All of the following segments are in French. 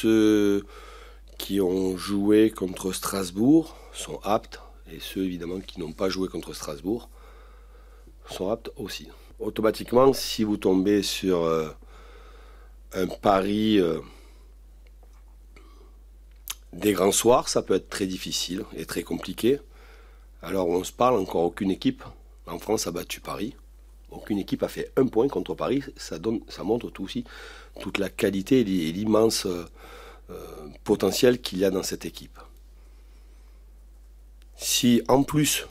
ceux qui ont joué contre Strasbourg sont aptes, et ceux évidemment qui n'ont pas joué contre Strasbourg sont aptes aussi. Automatiquement, si vous tombez sur euh, un pari euh, des grands soirs, ça peut être très difficile et très compliqué. Alors on se parle, encore aucune équipe en France a battu Paris. Aucune équipe a fait un point contre Paris. Ça, montre tout aussi toute la qualité et l'immense euh, potentiel qu'il y a dans cette équipe. Si en plus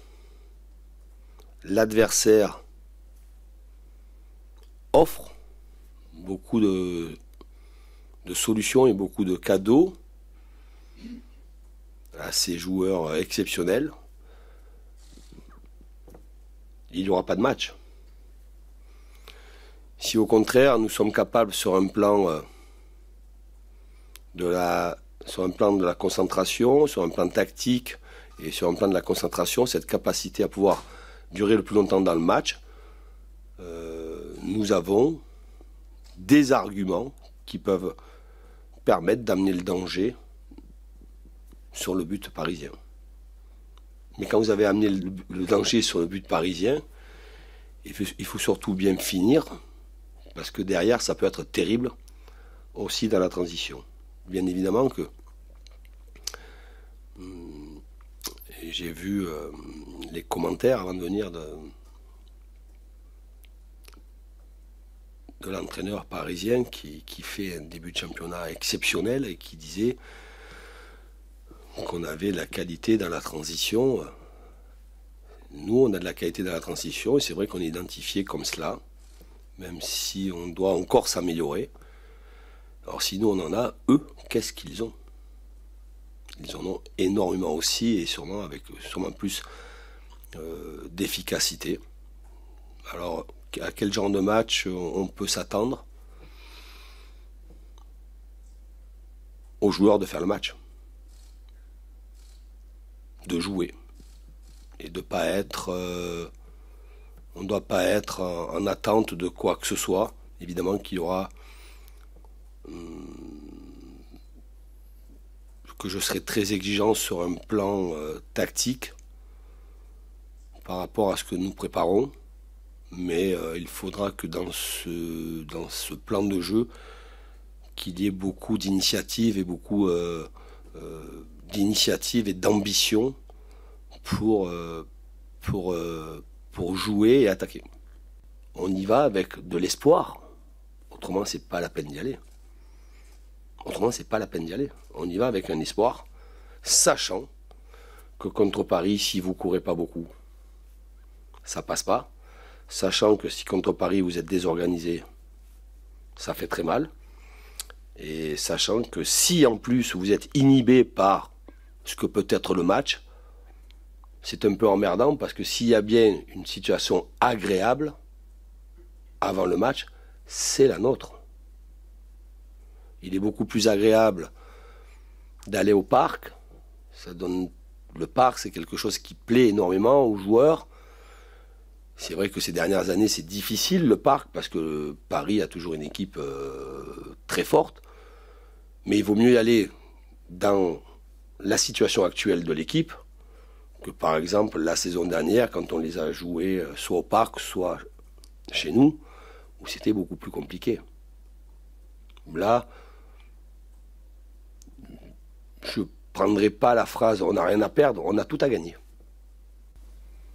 l'adversaire offre beaucoup de, de, solutions et beaucoup de cadeaux à ces joueurs exceptionnels, il n'y aura pas de match. Si au contraire nous sommes capables sur un plan euh, de la sur un plan de la concentration, sur un plan tactique et sur un plan de la concentration, cette capacité à pouvoir durer le plus longtemps dans le match, euh, nous avons des arguments qui peuvent permettre d'amener le danger sur le but parisien. Mais quand vous avez amené le, danger sur le but parisien, il faut, surtout bien finir, parce que derrière, ça peut être terrible aussi dans la transition. Bien évidemment que hum, j'ai vu euh, les commentaires avant de venir de, de l'entraîneur parisien qui, fait un début de championnat exceptionnel et qui disait qu'on avait la qualité dans la transition. Nous, on a de la qualité dans la transition et c'est vrai qu'on est identifié comme cela, même si on doit encore s'améliorer. Alors si nous on en a, eux, qu'est-ce qu'ils ont? Ils en ont énormément aussi et sûrement avec sûrement plus euh, d'efficacité. Alors à quel genre de match on peut s'attendre? Aux joueurs de faire le match, de jouer et de pas être, euh, ne doit pas être en, attente de quoi que ce soit. Évidemment qu'il y aura hum, que je serai très exigeant sur un plan euh, tactique par rapport à ce que nous préparons mais euh, il faudra que dans ce, dans ce plan de jeu, qu'il y ait beaucoup d'initiatives et beaucoup euh, d'initiatives et d'ambition pour, pour, pour jouer et attaquer. On y va avec de l'espoir. Autrement, c'est pas la peine d'y aller. Autrement, c'est pas la peine d'y aller. On y va avec un espoir, sachant que contre Paris, si vous courez pas beaucoup, ça passe pas sachant que si contre Paris vous êtes désorganisé, ça fait très mal. Et sachant que si en plus vous êtes inhibé par ce que peut être le match, c'est un peu emmerdant parce que s'il y a bien une situation agréable avant le match, c'est la nôtre. Il est beaucoup plus agréable d'aller au parc. Ça donne le parc, c'est quelque chose qui plaît énormément aux joueurs. C'est vrai que ces dernières années, c'est difficile le parc parce que Paris a toujours une équipe euh, très forte. Mais il vaut mieux y aller dans la situation actuelle de l'équipe par exemple la saison dernière quand on les a joués euh, soit au parc, soit chez nous, où c'était beaucoup plus compliqué. Là, je ne prendrai pas la phrase on n'a rien à perdre, on a tout à gagner.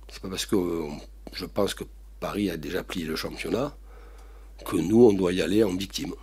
C'est pas parce que je pense que Paris a déjà plié le championnat, que nous, on doit y aller en victime.